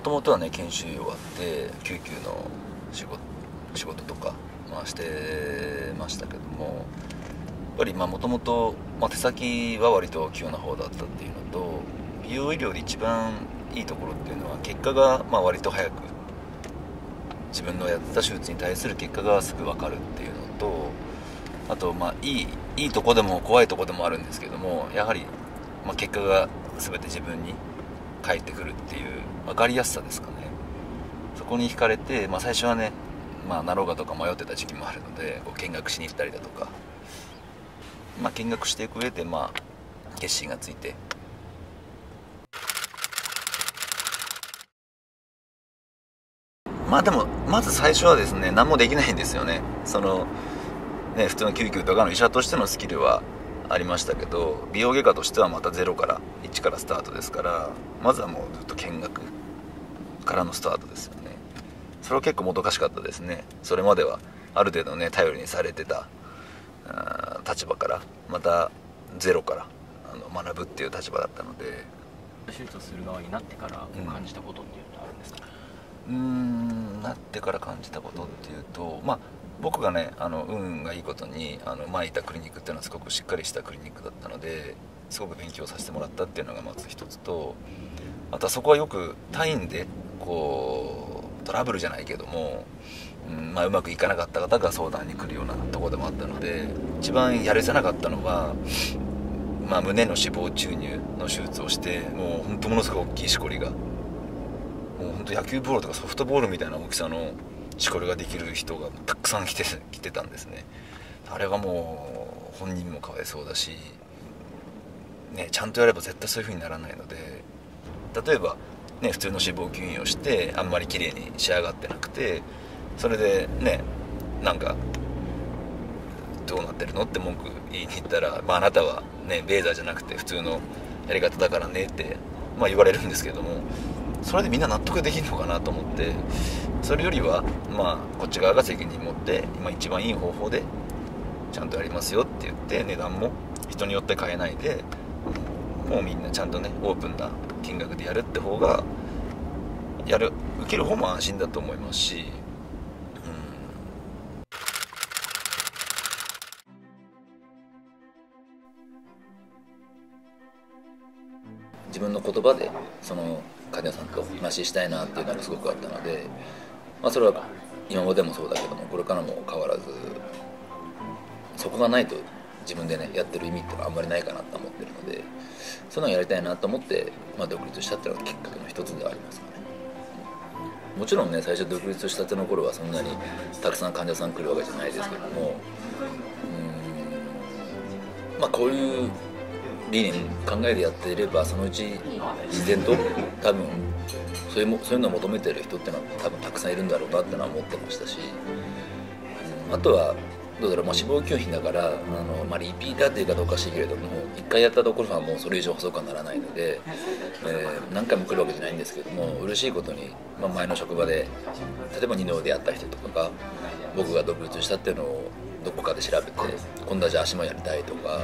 もともとはね研修終わって救急の仕事仕事とか、まあ、してましたけどもやっぱりもともと手先は割と器用な方だったっていうのと美容医療で一番いいところっていうのは結果がまあ割と早く自分のやった手術に対する結果がすぐ分かるっていうのとあとまあいいいいとこでも怖いとこでもあるんですけどもやはりま結果が全て自分に返ってくるっていう分かりやすさですかね。そこに惹かれて、まあ、最初はね、まあ、なろうかとか迷ってた時期もあるのでこう見学しに行ったりだとか、まあ、見学していく上でまあ決心がついて。まあでもまず最初はですね何もできないんですよね。そのね普通の救急とかの医者としてのスキルは。ありましたけど美容外科としてはまたゼロから1からスタートですからまずはもうずっと見学からのスタートですよね。それは結構もどかしかったですね。それまではある程度ね頼りにされてた立場からまたゼロからあの学ぶっていう立場だったので。手術をする側になってから感じたことっていうのはあるんですか、うん、うんなってから感じたことっていうとまあ僕がねあの運がいいことにあの前いたクリニックっていうのはすごくしっかりしたクリニックだったのですごく勉強させてもらったっていうのがまず一つとあとはそこはよく単位でこうトラブルじゃないけども、うんまあ、うまくいかなかった方が相談に来るようなとこでもあったので一番やれせなかったのは、まあ、胸の脂肪注入の手術をしてもう本当ものすごく大きいしこりがもう本当野球ボールとかソフトボールみたいな大きさのしこりができる人がたくさん来て来てたんですね。あれはもう本人もかわいそうだし、ね、ちゃんとやれば絶対そういう風にならないので例えば、ね、普通の脂肪吸引をしてあんまり綺麗に仕上がってなくてそれでねなんかどうなってるのって文句言いに行ったら、まあ、あなたはねレーザーじゃなくて普通のやり方だからねって、まあ、言われるんですけどもそれでみんな納得できるのかなと思ってそれよりはまあこっち側が責任持って今一番いい方法でちゃんとやりますよって言って値段も人によって変えないでもうみんなちゃんとねオープンな金額でやるって方がやる受ける方も安心だと思いますし、自分の言葉でその患者さんと話したいなっていうのがすごくあったので、まあ、それは今までもそうだけどもこれからも変わらずそこがないと自分でねやってる意味っていうのはあんまりないかなと思ってるのでそういうのをやりたいなと思って、まあ、独立したっていうのがきっかけの一つではありますかね。もちろんね最初独立したての頃はそんなにたくさん患者さん来るわけじゃないですけどもうんまあこういう理念考えでやっていればそのうち自然と多分そういうもそういうのを求めてる人っていうのは多分たくさんいるんだろうなってのは思ってましたし、うん、あとはどうだろう、まあ、脂肪吸引だからあの、まあ、リピーターっていうかどうかしいけれども1回やったところはもうそれ以上細くはならないので、えー、何回も来るわけじゃないんですけども嬉しいことに、まあ、前の職場で例えば二の腕やった人とかが僕が独立したっていうのをどこかで調べて今度はじゃあ足もやりたいとか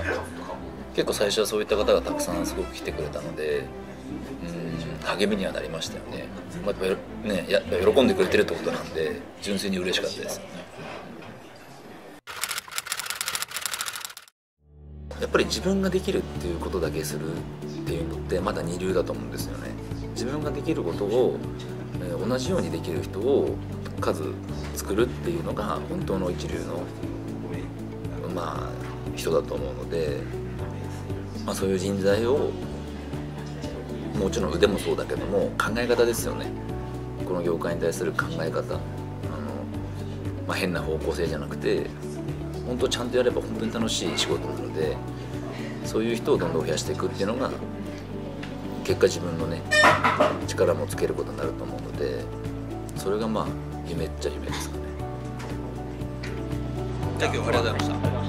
結構最初はそういった方がたくさんすごく来てくれたのでうん励みにはなりましたよね,、まあ、ねや喜んでくれてるってことなんで純粋に嬉しかったですやっぱり自分ができるっていうことだけするっていうのってまだ二流だと思うんですよね。自分ができることを、え、同じようにできる人を数作るっていうのが本当の一流のまあ人だと思うのでまあ、そういう人材をもちろん腕もそうだけども考え方ですよね。この業界に対する考え方。あの、まあ、変な方向性じゃなくて本当ちゃんとやれば本当に楽しい仕事なのでそういう人をどんどん増やしていくっていうのが結果自分のね力もつけることになると思うのでそれがまあ夢っちゃ夢ですかね。じゃあ今日はありがとうございました。